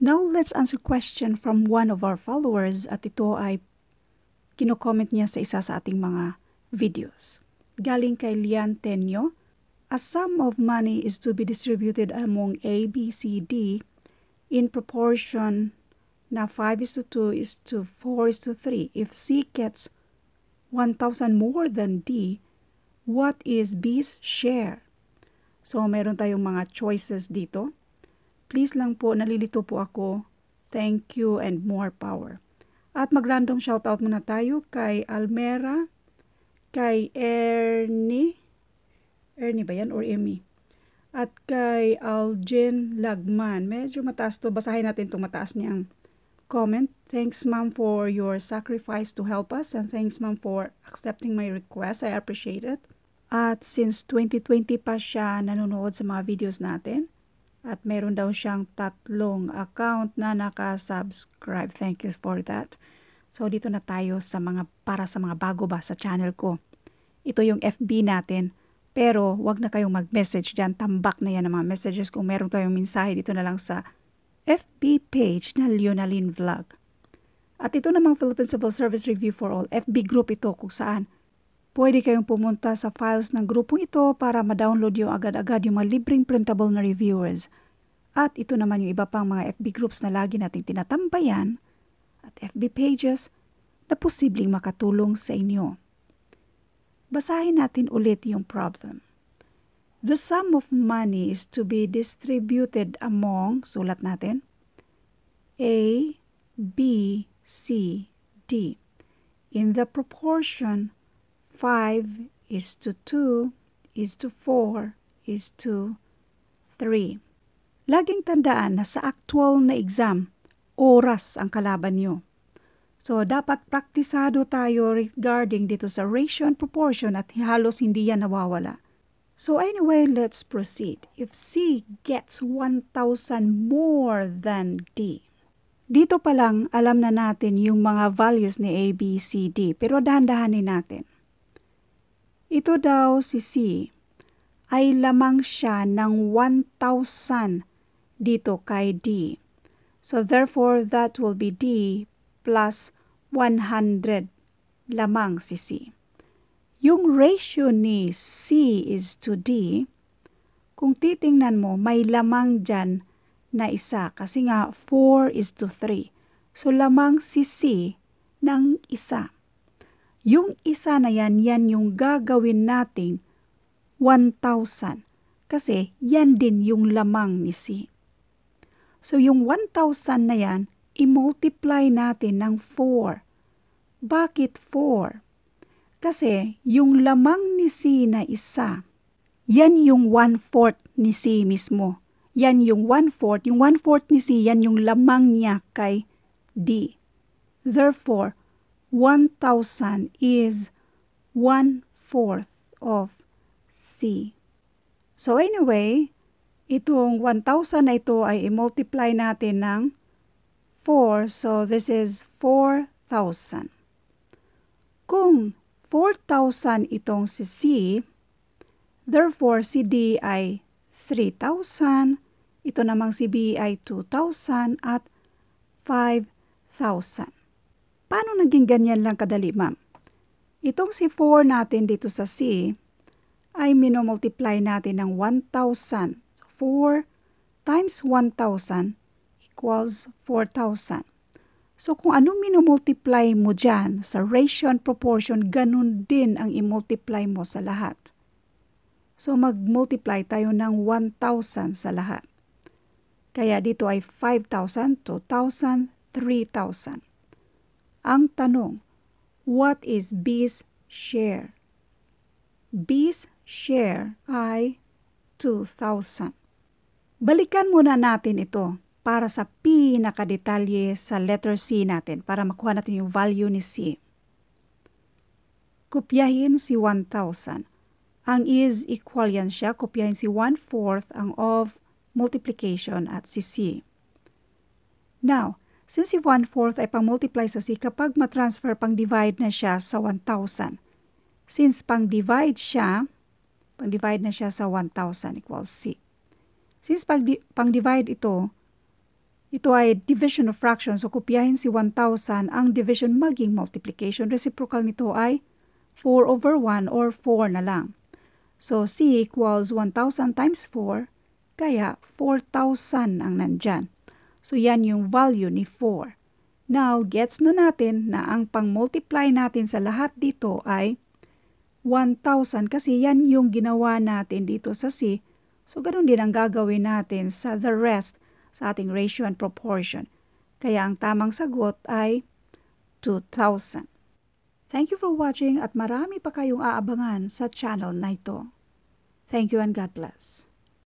Now, let's answer question from one of our followers at ito ay kino-comment niya sa isa sa ating mga videos. Galing kay Lian Tenyo, A sum of money is to be distributed among A, B, C, D in proportion na 5 is to 2 is to 4 is to 3. If C gets 1,000 more than D, what is B's share? So, meron tayong mga choices dito. Please lang po, nalilito po ako. Thank you and more power. At mag-random shoutout muna tayo kay Almera, kay Ernie, Ernie ba yan or Emmy? At kay Aljen Lagman. Medyo mataas to. Basahin natin itong mataas niyang comment. Thanks ma'am for your sacrifice to help us and thanks ma'am for accepting my request. I appreciate it. At since 2020 pa siya nanonood sa mga videos natin at meron daw siyang tatlong account na naka-subscribe. Thank you for that. So dito na tayo sa mga para sa mga bago ba sa channel ko. Ito yung FB natin pero wag na kayong mag-message dyan. Tambak na yan ang mga messages. Kung meron kayong mensahe dito na lang sa FB page na Leonaline Vlog. At ito namang Philippine Civil Service Review for All. FB group ito kung saan pwede kayong pumunta sa files ng grupong ito para ma-download yung agad-agad yung mga libreng printable na reviewers. At ito naman yung iba pang mga FB groups na lagi nating tinatambayan at FB pages na posibleng makatulong sa inyo. Basahin natin ulit yung problem. The sum of money is to be distributed among, sulat natin, A, B, C, D. In the proportion 5 is to 2 is to 4 is to 3. Laging tandaan na sa actual na exam, oras ang kalaban nyo. So, dapat praktisado tayo regarding dito sa ratio and proportion at halos hindi yan nawawala. So anyway, let's proceed. If C gets 1,000 more than D, dito pa lang alam na natin yung mga values ni A, B, C, D. Pero dahan-dahanin natin. Ito daw si C ay lamang siya ng 1,000 dito kay D. So therefore, that will be D plus 100 lamang si C. Yung ratio ni C is to D, kung titingnan mo, may lamang dyan na isa kasi nga 4 is to 3. So lamang si C ng isa. Yung isa na yan, yan yung gagawin nating 1,000 kasi yan din yung lamang ni C. So yung 1,000 na yan, i-multiply natin ng 4. Bakit 4? Kasi yung lamang ni C na isa, yan yung 1-4 ni C mismo. Yan yung 1-4. Yung 1-4 ni C, yan yung lamang niya kay D. Therefore, 1,000 is 1-4 of C. So anyway, itong 1,000 na ito ay i-multiply natin ng 4. So, this is 4,000. Kung 4,000 itong si C, therefore si D ay 3,000, ito namang si B ay 2,000 at 5,000. Paano naging ganyan lang kadali, ma'am? Itong si 4 natin dito sa C ay minomultiply natin ng 1,000. So, 4 times 1,000 equals 4,000. So kung anong minumultiply mo dyan sa ratio and proportion, ganun din ang imultiply mo sa lahat. So mag-multiply tayo ng 1,000 sa lahat. Kaya dito ay 5,000, 2,000, 3,000. Ang tanong, what is B's share? B's share ay 2,000. Balikan muna natin ito para sa pinakadetalye sa letter C natin para makuha natin yung value ni C. Kopyahin si 1,000. Ang is equal yan siya. Kopyahin si 1-4 ang of multiplication at si C. Now, since si 1-4 ay pang-multiply sa C, kapag matransfer pang-divide na siya sa 1,000. Since pang-divide siya, pang-divide na siya sa 1,000 equals C. Since pang-divide ito, ito ay division of fractions. So, kopyahin si 1,000. Ang division maging multiplication. Reciprocal nito ay 4 over 1 or 4 na lang. So, C equals 1,000 times 4. Kaya, 4,000 ang nandyan. So, yan yung value ni 4. Now, gets na natin na ang pang-multiply natin sa lahat dito ay 1,000 kasi yan yung ginawa natin dito sa C. So, ganun din ang gagawin natin sa the rest sa ating ratio and proportion. Kaya ang tamang sagot ay 2,000. Thank you for watching at marami pa kayong aabangan sa channel na ito. Thank you and God bless.